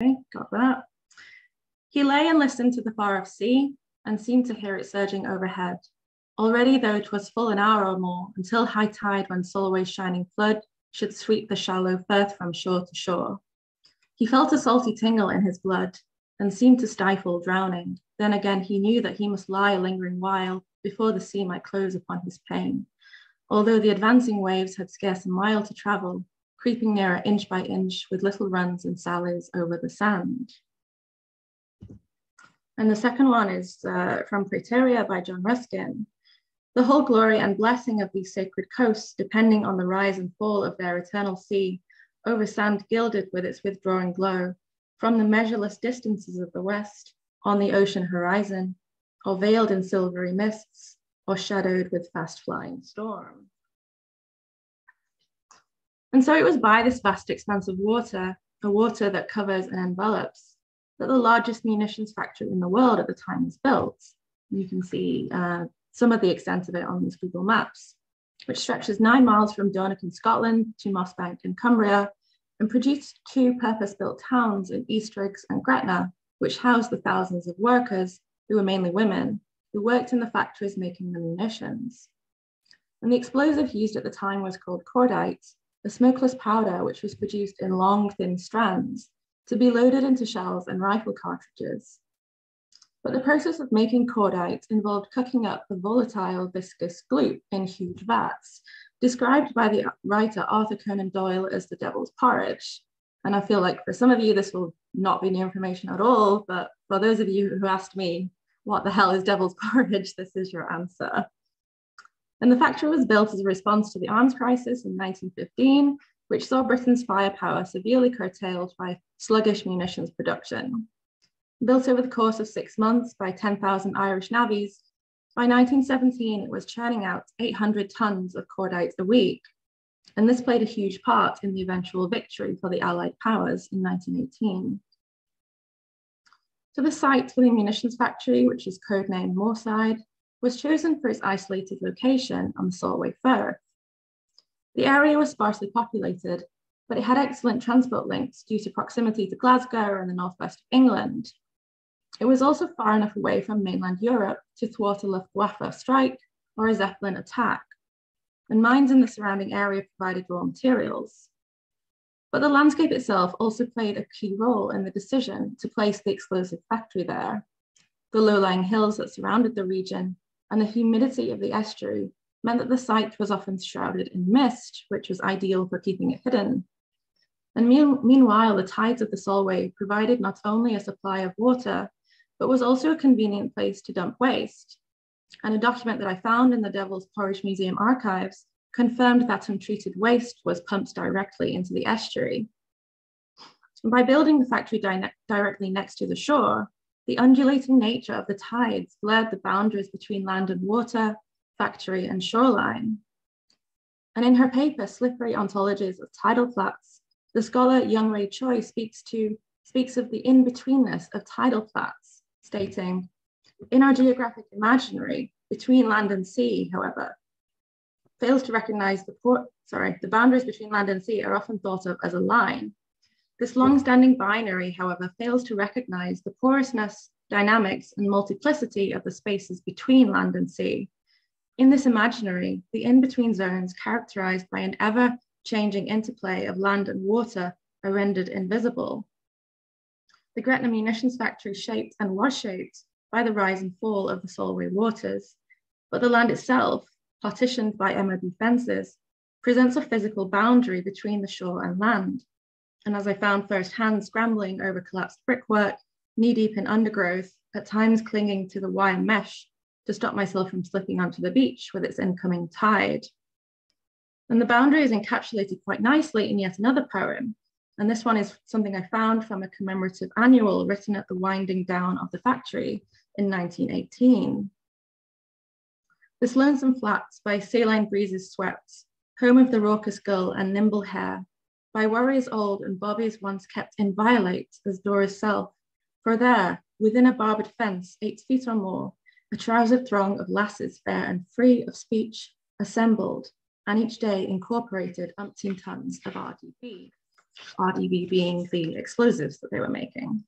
Okay, got that. He lay and listened to the far off sea and seemed to hear it surging overhead. Already, though, 'twas full an hour or more until high tide, when Solway's shining flood should sweep the shallow firth from shore to shore. He felt a salty tingle in his blood and seemed to stifle drowning. Then again, he knew that he must lie a lingering while before the sea might close upon his pain. Although the advancing waves had scarce a mile to travel, creeping nearer inch by inch with little runs and sallies over the sand. And the second one is uh, from Praeterita by John Ruskin. The whole glory and blessing of these sacred coasts, depending on the rise and fall of their eternal sea, over sand gilded with its withdrawing glow, from the measureless distances of the west, on the ocean horizon, or veiled in silvery mists, or shadowed with fast flying storm. And so it was by this vast expanse of water, a water that covers and envelops, that the largest munitions factory in the world at the time was built. You can see uh, some of the extent of it on these Google Maps, which stretches nine miles from Dornock in Scotland to Mossband in Cumbria and produced two purpose-built towns in Eastriggs and Gretna, which housed the thousands of workers, who were mainly women, who worked in the factories making the munitions. And the explosive used at the time was called cordite, smokeless powder which was produced in long, thin strands to be loaded into shells and rifle cartridges. But the process of making cordite involved cooking up the volatile viscous gloop in huge vats, described by the writer Arthur Conan Doyle as the devil's porridge. And I feel like for some of you, this will not be new information at all, but for those of you who asked me, what the hell is devil's porridge, this is your answer. And the factory was built as a response to the arms crisis in 1915, which saw Britain's firepower severely curtailed by sluggish munitions production. Built over the course of six months by 10,000 Irish navvies, by 1917 it was churning out 800 tons of cordite a week. And this played a huge part in the eventual victory for the Allied powers in 1918. So the site for the munitions factory, which is codenamed Moorside, was chosen for its isolated location on the Solway Firth. The area was sparsely populated, but it had excellent transport links due to proximity to Glasgow and the northwest of England, it was also far enough away from mainland Europe to thwart a Luftwaffe strike or a Zeppelin attack, and mines in the surrounding area provided raw materials. But the landscape itself also played a key role in the decision to place the explosive factory there. The low-lying hills that surrounded the region and the humidity of the estuary meant that the site was often shrouded in mist, which was ideal for keeping it hidden. And meanwhile, the tides of the Solway provided not only a supply of water, but was also a convenient place to dump waste. And a document that I found in the Devil's Porridge Museum archives confirmed that untreated waste was pumped directly into the estuary. By building the factory di directly next to the shore, the undulating nature of the tides blurred the boundaries between land and water, factory and shoreline. And in her paper, Slippery Ontologies of Tidal Flats, the scholar Young Rae Choi speaks to speaks of the in-betweenness of tidal flats stating, in our geographic imaginary, between land and sea, however, fails to recognize the port, sorry, the boundaries between land and sea are often thought of as a line. This long-standing binary, however, fails to recognize the porousness, dynamics, and multiplicity of the spaces between land and sea. In this imaginary, the in-between zones characterized by an ever-changing interplay of land and water are rendered invisible. The Gretna munitions factory shaped and was shaped by the rise and fall of the Solway waters, but the land itself, partitioned by MOD fences, presents a physical boundary between the shore and land. And as I found firsthand scrambling over collapsed brickwork, knee deep in undergrowth, at times clinging to the wire mesh to stop myself from slipping onto the beach with its incoming tide. And the boundary is encapsulated quite nicely in yet another poem, and this one is something I found from a commemorative annual written at the winding down of the factory in 1918. This lonesome flat by saline breezes swept, home of the raucous gull and nimble hare, by warriors old and bobbies once kept inviolate as Dora's self, for there, within a barbed fence, eight feet or more, a trousered throng of lasses fair and free of speech assembled, and each day incorporated umpteen tons of RDP. RDB being the explosives that they were making.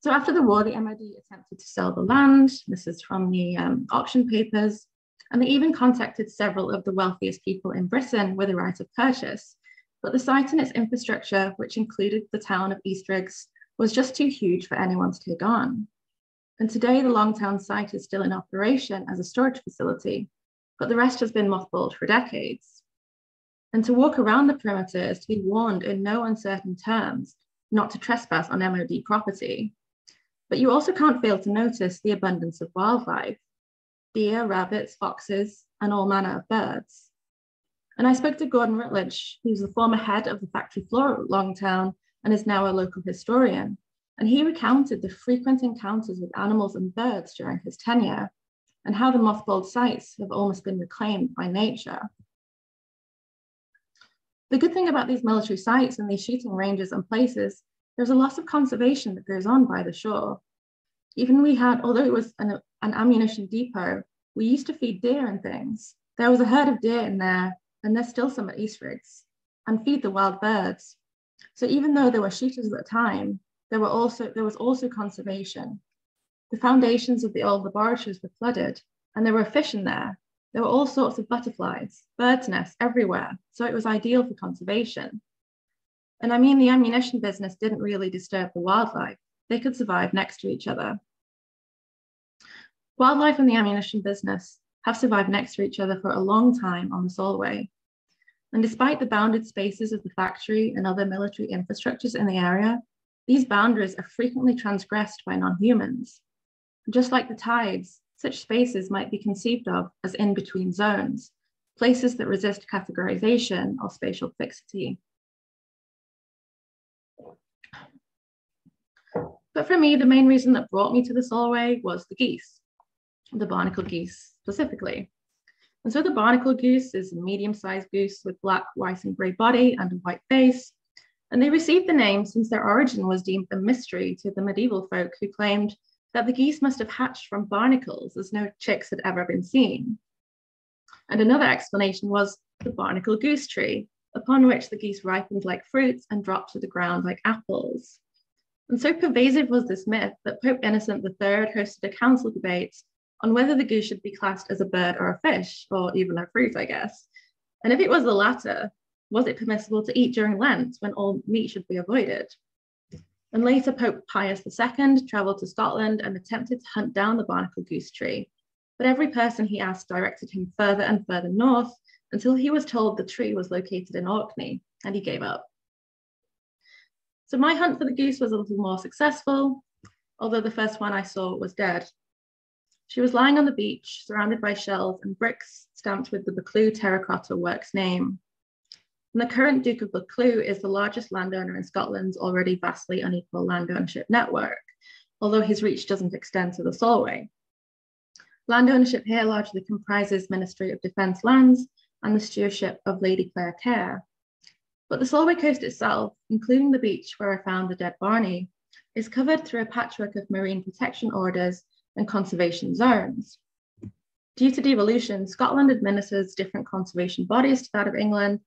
So after the war, the MOD attempted to sell the land. This is from the um, auction papers. And they even contacted several of the wealthiest people in Britain with a right of purchase. But the site and its infrastructure, which included the town of Eastriggs, was just too huge for anyone to take on. And today, the Longtown site is still in operation as a storage facility, but the rest has been mothballed for decades. And to walk around the perimeter is to be warned in no uncertain terms not to trespass on MOD property. But you also can't fail to notice the abundance of wildlife deer, rabbits, foxes, and all manner of birds. And I spoke to Gordon Rutledge, who's the former head of the factory floor at Longtown and is now a local historian. And he recounted the frequent encounters with animals and birds during his tenure and how the mothballed sites have almost been reclaimed by nature. The good thing about these military sites and these shooting ranges and places there's a lot of conservation that goes on by the shore. Even we had, although it was an, an ammunition depot, we used to feed deer and things. There was a herd of deer in there, and there's still some at East Eastriggs, and feed the wild birds. So even though there were shooters at the time, there were also there was also conservation. The foundations of the old laboratories were flooded, and there were fish in there. There were all sorts of butterflies, birds' nests everywhere, so it was ideal for conservation. And I mean, the ammunition business didn't really disturb the wildlife. They could survive next to each other. Wildlife and the ammunition business have survived next to each other for a long time on the Solway. And despite the bounded spaces of the factory and other military infrastructures in the area, these boundaries are frequently transgressed by non-humans. Just like the tides, such spaces might be conceived of as in-between zones, places that resist categorization or spatial fixity. But for me, the main reason that brought me to the Solway was the geese, the barnacle geese specifically. And so the barnacle goose is a medium-sized goose with black, white, and grey body and a white face. And they received the name since their origin was deemed a mystery to the medieval folk who claimed that the geese must have hatched from barnacles as no chicks had ever been seen. And another explanation was the barnacle goose tree, upon which the geese ripened like fruits and dropped to the ground like apples. And so pervasive was this myth that Pope Innocent III hosted a council debate on whether the goose should be classed as a bird or a fish, or even a fruit, I guess. And if it was the latter, was it permissible to eat during Lent when all meat should be avoided? And later, Pope Pius II traveled to Scotland and attempted to hunt down the barnacle goose tree. But every person he asked directed him further and further north until he was told the tree was located in Orkney, and he gave up. So my hunt for the goose was a little more successful, although the first one I saw was dead. She was lying on the beach, surrounded by shells and bricks stamped with the Buccleuch terracotta works name. And the current Duke of Buccleuch is the largest landowner in Scotland's already vastly unequal land ownership network, although his reach doesn't extend to the Solway. Land ownership here largely comprises Ministry of Defence lands and the stewardship of Lady Clare Kerr, but the Solway coast itself, including the beach where I found the dead Barney, is covered through a patchwork of marine protection orders and conservation zones. Due to devolution, Scotland administers different conservation bodies to that of England,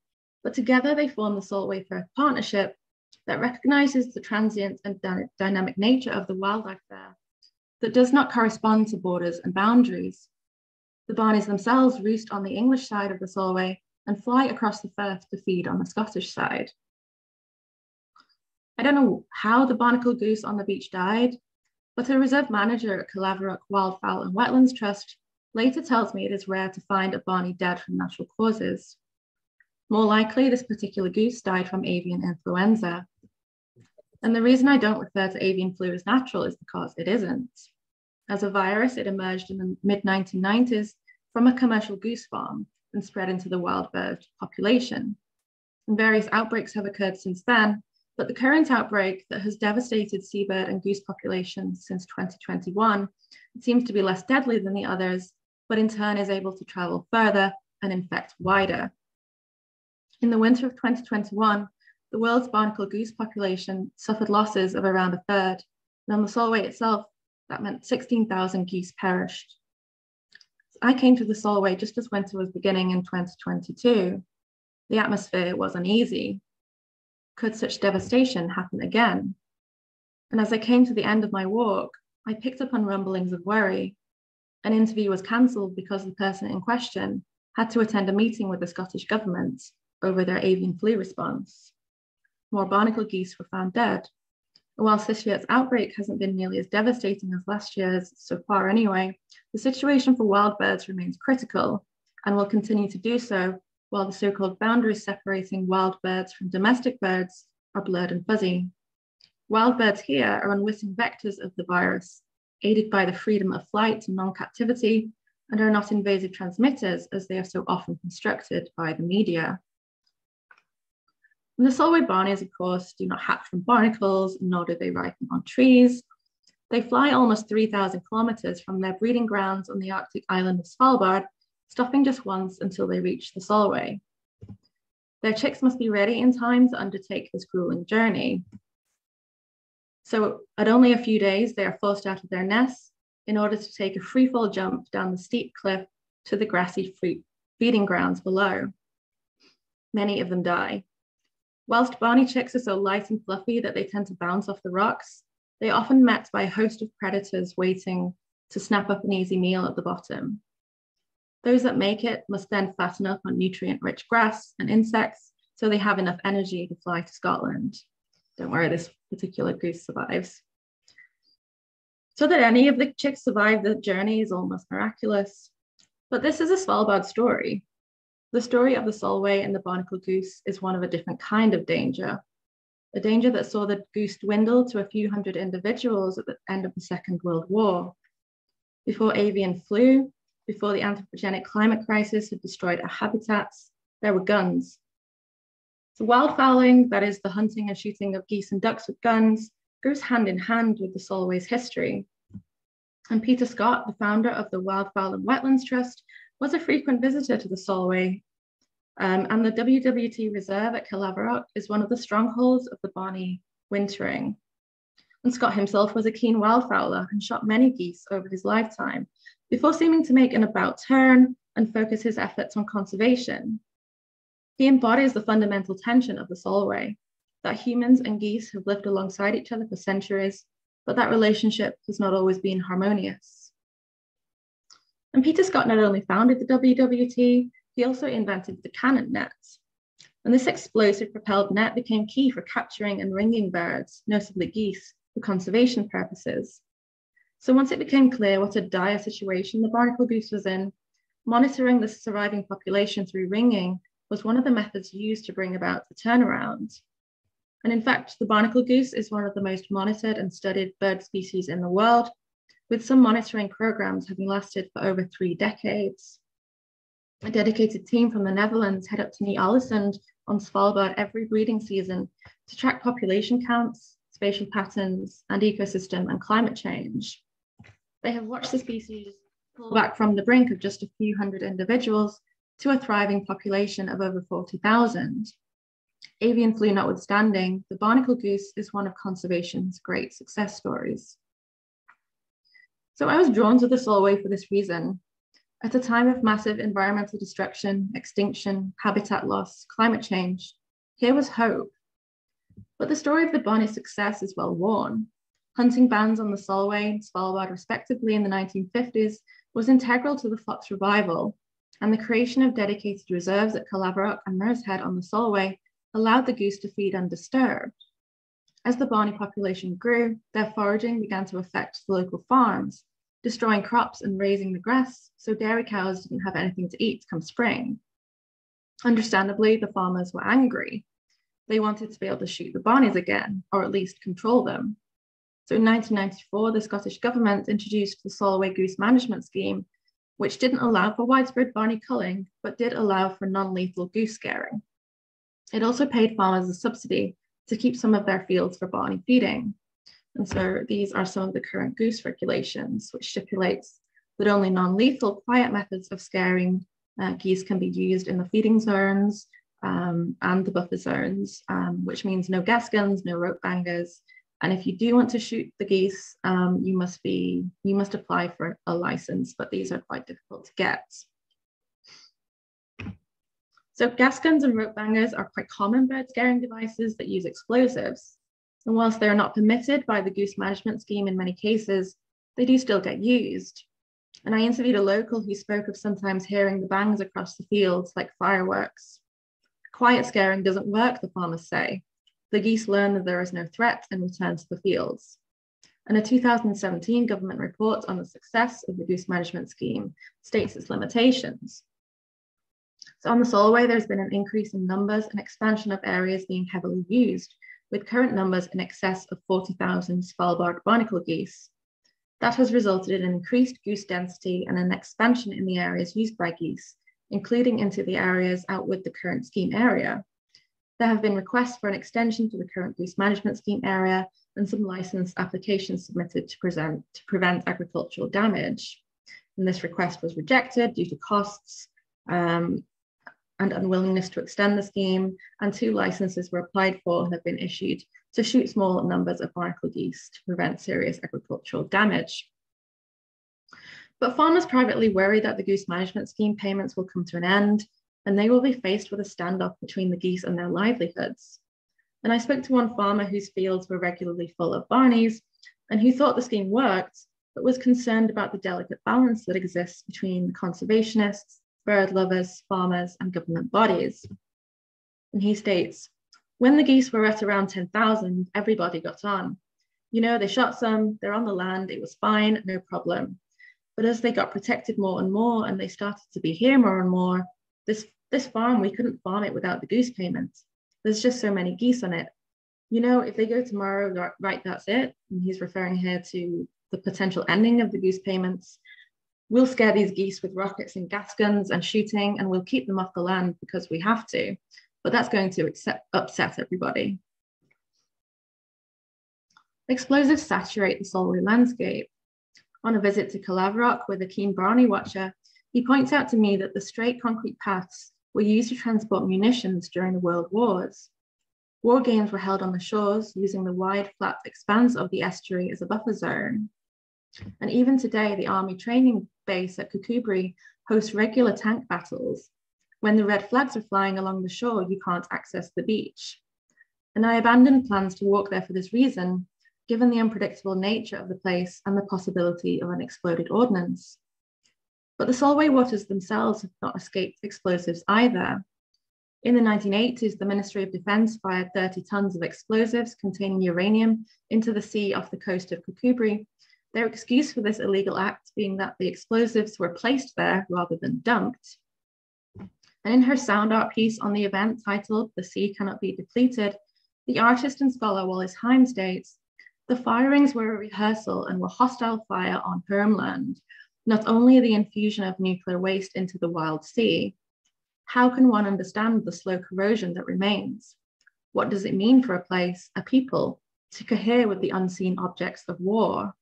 but together they form the Solway Firth Partnership that recognises the transient and dynamic nature of the wildlife there that does not correspond to borders and boundaries. The Barneys themselves roost on the English side of the Solway and fly across the firth to feed on the Scottish side. I don't know how the barnacle goose on the beach died, but a reserve manager at Caerlaverock Wildfowl and Wetlands Trust later tells me it is rare to find a barney dead from natural causes. More likely, this particular goose died from avian influenza. And the reason I don't refer to avian flu as natural is because it isn't. As a virus, it emerged in the mid 1990s from a commercial goose farm and spread into the wild bird population. And various outbreaks have occurred since then, but the current outbreak that has devastated seabird and goose populations since 2021 seems to be less deadly than the others, but in turn is able to travel further and infect wider. In the winter of 2021, the world's barnacle goose population suffered losses of around a third, and on the Solway itself, that meant 16,000 geese perished. I came to the Solway just as winter was beginning in 2022. The atmosphere was uneasy. Could such devastation happen again? And as I came to the end of my walk, I picked up on rumblings of worry. An interview was cancelled because the person in question had to attend a meeting with the Scottish government over their avian flu response. More barnacle geese were found dead. Whilst this year's outbreak hasn't been nearly as devastating as last year's so far anyway, the situation for wild birds remains critical and will continue to do so while the so-called boundaries separating wild birds from domestic birds are blurred and fuzzy. Wild birds here are unwitting vectors of the virus, aided by the freedom of flight and non-captivity, and are not invasive transmitters as they are so often constructed by the media. And the Solway barnies, of course, do not hatch from barnacles, nor do they ripen on trees. They fly almost 3,000 kilometers from their breeding grounds on the Arctic island of Svalbard, stopping just once until they reach the Solway. Their chicks must be ready in time to undertake this grueling journey. So at only a few days, they are forced out of their nests in order to take a freefall jump down the steep cliff to the grassy feeding grounds below. Many of them die. Whilst barney chicks are so light and fluffy that they tend to bounce off the rocks, they are often met by a host of predators waiting to snap up an easy meal at the bottom. Those that make it must then fatten up on nutrient-rich grass and insects so they have enough energy to fly to Scotland. Don't worry, this particular goose survives. So that any of the chicks survive the journey is almost miraculous. But this is a Svalbard story. The story of the Solway and the barnacle goose is one of a different kind of danger, a danger that saw the goose dwindle to a few hundred individuals at the end of the Second World War. Before avian flu, before the anthropogenic climate crisis had destroyed our habitats, there were guns, so wildfowling, that is the hunting and shooting of geese and ducks with guns, goes hand in hand with the Solway's history. And Peter Scott, the founder of the Wildfowl and Wetlands Trust, was a frequent visitor to the Solway. Um, and the WWT Reserve at Caerlaverock is one of the strongholds of the Barney wintering. And Scott himself was a keen wildfowler and shot many geese over his lifetime before seeming to make an about turn and focus his efforts on conservation. He embodies the fundamental tension of the Solway, that humans and geese have lived alongside each other for centuries, but that relationship has not always been harmonious. And Peter Scott not only founded the WWT, he also invented the cannon net. And this explosive propelled net became key for capturing and ringing birds, notably geese, for conservation purposes. So once it became clear what a dire situation the barnacle goose was in, monitoring the surviving population through ringing was one of the methods used to bring about the turnaround. And in fact, the barnacle goose is one of the most monitored and studied bird species in the world, with some monitoring programs having lasted for over three decades. A dedicated team from the Netherlands head up to Ny-Ålesund on Svalbard every breeding season to track population counts, spatial patterns, and ecosystem and climate change. They have watched the species pull back from the brink of just a few hundred individuals to a thriving population of over 40,000. Avian flu notwithstanding, the barnacle goose is one of conservation's great success stories. So I was drawn to the Solway for this reason. At a time of massive environmental destruction, extinction, habitat loss, climate change, here was hope. But the story of the Barney's success is well worn. Hunting bans on the Solway and Svalbard respectively in the 1950s was integral to the fox revival and the creation of dedicated reserves at Caerlaverock and Head on the Solway allowed the goose to feed undisturbed. As the Barney population grew, their foraging began to affect the local farms, destroying crops and raising the grass, so dairy cows didn't have anything to eat come spring. Understandably, the farmers were angry. They wanted to be able to shoot the Barneys again, or at least control them. So in 1994, the Scottish government introduced the Solway Goose Management Scheme which didn't allow for widespread barney culling, but did allow for non-lethal goose scaring. It also paid farmers a subsidy to keep some of their fields for barney feeding. And so these are some of the current goose regulations, which stipulates that only non-lethal quiet methods of scaring uh, geese can be used in the feeding zones um, and the buffer zones, um, which means no gas guns, no rope bangers, and if you do want to shoot the geese, um, you must be you must apply for a license, but these are quite difficult to get. So gas guns and rope bangers are quite common bird scaring devices that use explosives. And whilst they are not permitted by the goose management scheme in many cases, they do still get used. And I interviewed a local who spoke of sometimes hearing the bangs across the fields like fireworks. Quiet scaring doesn't work, the farmers say. The geese learn that there is no threat and return to the fields. And a 2017 government report on the success of the goose management scheme states its limitations. So on the Solway, there's been an increase in numbers and expansion of areas being heavily used, with current numbers in excess of 40,000 Svalbard barnacle geese. That has resulted in an increased goose density and an expansion in the areas used by geese, including into the areas outward the current scheme area. There have been requests for an extension to the current goose management scheme area and some license applications submitted to, present, to prevent agricultural damage. And this request was rejected due to costs um, and unwillingness to extend the scheme, and two licenses were applied for and have been issued to shoot small numbers of barnacle geese to prevent serious agricultural damage. But farmers privately worry that the goose management scheme payments will come to an end and they will be faced with a standoff between the geese and their livelihoods. And I spoke to one farmer whose fields were regularly full of barnies and who thought the scheme worked, but was concerned about the delicate balance that exists between conservationists, bird lovers, farmers, and government bodies. And he states, when the geese were at around 10,000, everybody got on. You know, they shot some, they're on the land, it was fine, no problem. But as they got protected more and more and they started to be here more and more, this, this farm, we couldn't farm it without the goose payments. There's just so many geese on it. You know, if they go tomorrow, right, that's it. And he's referring here to the potential ending of the goose payments. We'll scare these geese with rockets and gas guns and shooting, and we'll keep them off the land because we have to. But that's going to accept, upset everybody. Explosives saturate the Solway landscape. On a visit to Caerlaverock with a keen brownie watcher, he points out to me that the straight concrete paths were used to transport munitions during the World Wars. War games were held on the shores using the wide, flat expanse of the estuary as a buffer zone. And even today, the Army training base at Kirkcudbright hosts regular tank battles. When the red flags are flying along the shore, you can't access the beach. And I abandoned plans to walk there for this reason, given the unpredictable nature of the place and the possibility of an exploded ordnance. But the Solway waters themselves have not escaped explosives either. In the 1980s, the Ministry of Defense fired 30 tons of explosives containing uranium into the sea off the coast of Kirkcudbright their excuse for this illegal act being that the explosives were placed there rather than dumped. And in her sound art piece on the event titled The Sea Cannot Be Depleted, the artist and scholar Wallace Heim states, the firings were a rehearsal and were hostile fire on homeland, not only the infusion of nuclear waste into the wild sea. How can one understand the slow corrosion that remains? What does it mean for a place, a people, to cohere with the unseen objects of war?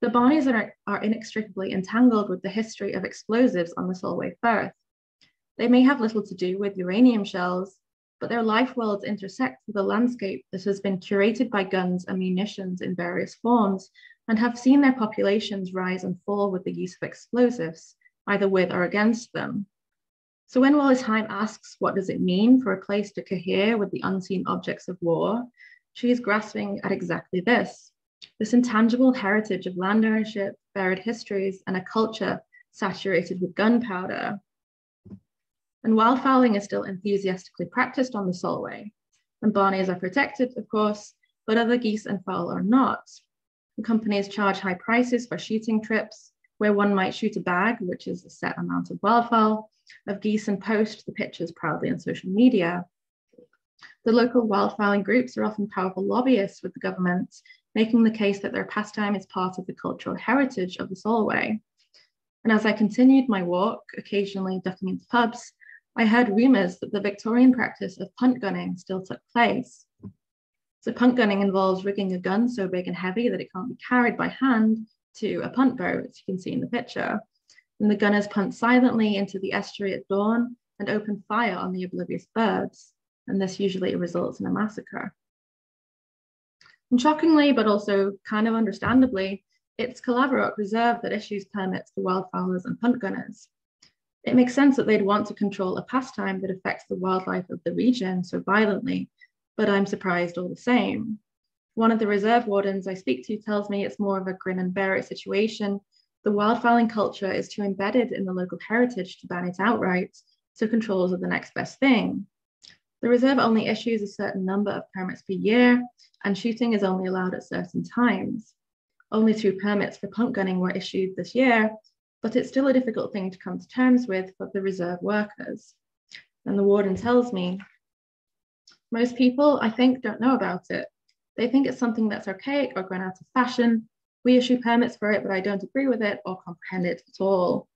The bodies are, are inextricably entangled with the history of explosives on the Solway Firth. They may have little to do with uranium shells, but their life worlds intersect with a landscape that has been curated by guns and munitions in various forms and have seen their populations rise and fall with the use of explosives, either with or against them. So when Wallace Heim asks, what does it mean for a place to cohere with the unseen objects of war, she is grasping at exactly this, this intangible heritage of land ownership, buried histories, and a culture saturated with gunpowder. And wildfowling is still enthusiastically practiced on the Solway, and barnies are protected, of course, but other geese and fowl are not. Companies charge high prices for shooting trips, where one might shoot a bag, which is a set amount of wildfowl, of geese and post the pictures proudly on social media. The local wildfowling groups are often powerful lobbyists with the government making the case that their pastime is part of the cultural heritage of the Solway. And as I continued my walk, occasionally ducking into pubs, I heard rumours that the Victorian practice of punt gunning still took place. So punt gunning involves rigging a gun so big and heavy that it can't be carried by hand to a punt boat, as you can see in the picture. And the gunners punt silently into the estuary at dawn and open fire on the oblivious birds. And this usually results in a massacre. And shockingly, but also kind of understandably, it's Caerlaverock Reserve that issues permits for wildfowlers and punt gunners. It makes sense that they'd want to control a pastime that affects the wildlife of the region so violently, but I'm surprised all the same. One of the reserve wardens I speak to tells me it's more of a grin and bear it situation. The wildfowling culture is too embedded in the local heritage to ban it outright, so controls are the next best thing. The reserve only issues a certain number of permits per year, and shooting is only allowed at certain times. Only two permits for punt gunning were issued this year, but it's still a difficult thing to come to terms with for the reserve workers. And the warden tells me, most people, I think, don't know about it. They think it's something that's archaic or gone out of fashion. We issue permits for it, but I don't agree with it or comprehend it at all.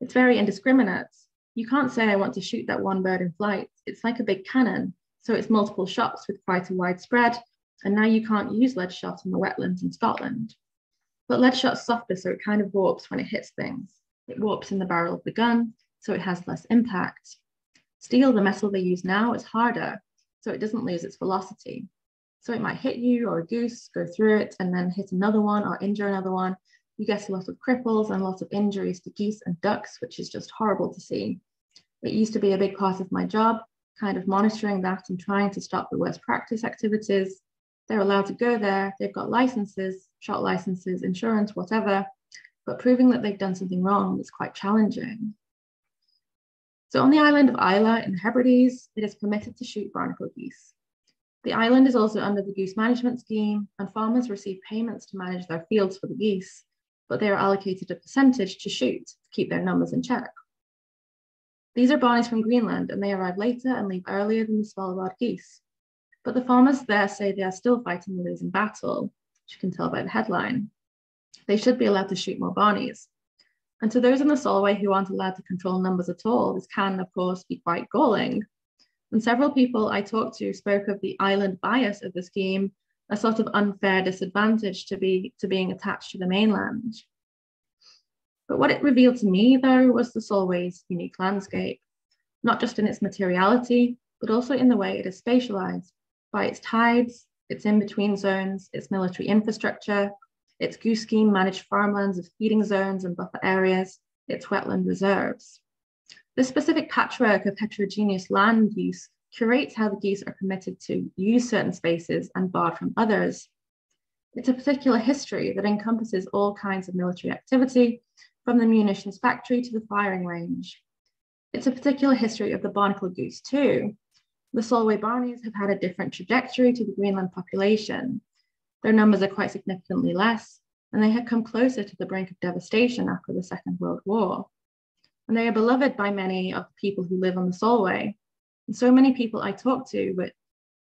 It's very indiscriminate. You can't say I want to shoot that one bird in flight. It's like a big cannon, so it's multiple shots with quite a wide spread, and now you can't use lead shot in the wetlands in Scotland. But lead shot's softer, so it kind of warps when it hits things. It warps in the barrel of the gun, so it has less impact. Steel, the metal they use now, is harder, so it doesn't lose its velocity. So it might hit you or a goose, go through it, and then hit another one or injure another one. You get a lot of cripples and a lot of injuries to geese and ducks, which is just horrible to see. It used to be a big part of my job, kind of monitoring that and trying to stop the worst practice activities. They're allowed to go there, they've got licenses, shot licenses, insurance, whatever, but proving that they've done something wrong is quite challenging. So on the island of Islay in the Hebrides, it is permitted to shoot barnacle geese. The island is also under the goose management scheme and farmers receive payments to manage their fields for the geese, but they are allocated a percentage to shoot to keep their numbers in check. These are barnies from Greenland and they arrive later and leave earlier than the Svalbard geese. But the farmers there say they are still fighting the losing battle, which you can tell by the headline. They should be allowed to shoot more Barneys. And to those in the Solway who aren't allowed to control numbers at all, this can, of course, be quite galling. And several people I talked to spoke of the island bias of the scheme, a sort of unfair disadvantage to, be, to being attached to the mainland. But what it revealed to me, though, was the Solway's unique landscape, not just in its materiality, but also in the way it is spatialized by its tides, its in-between zones, its military infrastructure, its goose scheme managed farmlands of feeding zones and buffer areas, its wetland reserves. This specific patchwork of heterogeneous land use curates how the geese are permitted to use certain spaces and barred from others. It's a particular history that encompasses all kinds of military activity, from the munitions factory to the firing range. It's a particular history of the barnacle goose too, the Solway Barneys have had a different trajectory to the Greenland population. Their numbers are quite significantly less, and they had come closer to the brink of devastation after the Second World War. And they are beloved by many of the people who live on the Solway. And so many people I talked to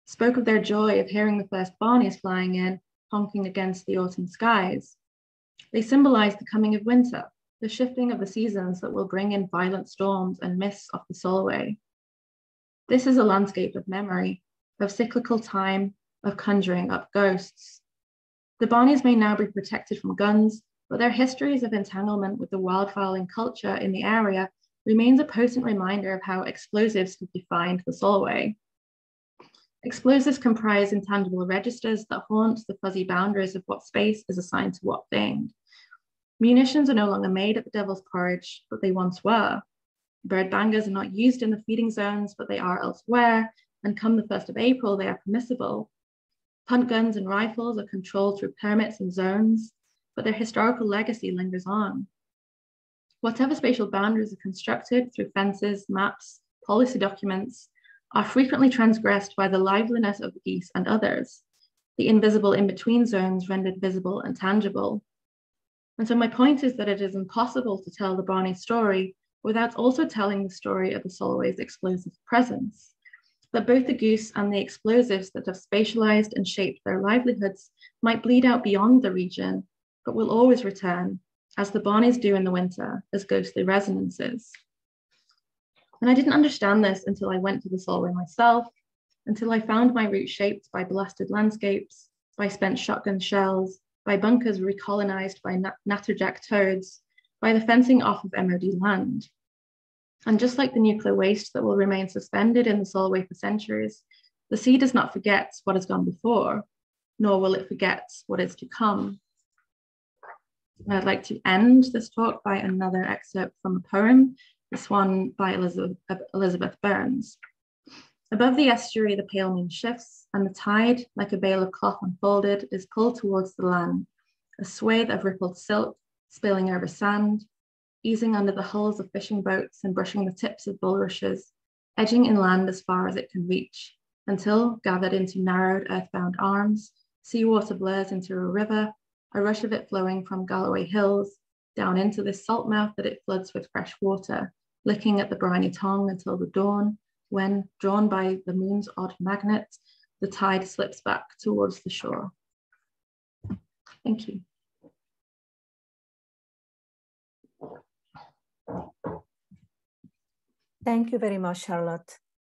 spoke of their joy of hearing the first Barneys flying in, honking against the autumn skies. They symbolize the coming of winter, the shifting of the seasons that will bring in violent storms and mists off the Solway. This is a landscape of memory, of cyclical time, of conjuring up ghosts. The Barneys may now be protected from guns, but their histories of entanglement with the wildfowling culture in the area remains a potent reminder of how explosives have defined the Solway. Explosives comprise intangible registers that haunt the fuzzy boundaries of what space is assigned to what thing. Munitions are no longer made at the Devil's Porridge, but they once were. Bird bangers are not used in the feeding zones, but they are elsewhere. And come the 1st of April, they are permissible. Punt guns and rifles are controlled through permits and zones, but their historical legacy lingers on. Whatever spatial boundaries are constructed through fences, maps, policy documents, are frequently transgressed by the liveliness of geese and others, the invisible in-between zones rendered visible and tangible. And so my point is that it is impossible to tell the Barney story without also telling the story of the Solway's explosive presence. That both the goose and the explosives that have spatialized and shaped their livelihoods might bleed out beyond the region, but will always return, as the Barneys do in the winter, as ghostly resonances. And I didn't understand this until I went to the Solway myself, until I found my route shaped by blasted landscapes, by spent shotgun shells, by bunkers recolonized by natterjack toads, by the fencing off of MOD land. And just like the nuclear waste that will remain suspended in the Solway for centuries, the sea does not forget what has gone before, nor will it forget what is to come. And I'd like to end this talk by another excerpt from a poem this one by Elizabeth, Elizabeth Burns. Above the estuary, the pale moon shifts, and the tide, like a bale of cloth unfolded, is pulled towards the land, a swathe of rippled silk spilling over sand, easing under the hulls of fishing boats and brushing the tips of bulrushes, edging inland as far as it can reach, until, gathered into narrowed earthbound arms, seawater blurs into a river, a rush of it flowing from Galloway Hills down into this salt mouth that it floods with fresh water, licking at the briny tongue until the dawn, when, drawn by the moon's odd magnet, the tide slips back towards the shore. Thank you. Thank you very much, Charlotte.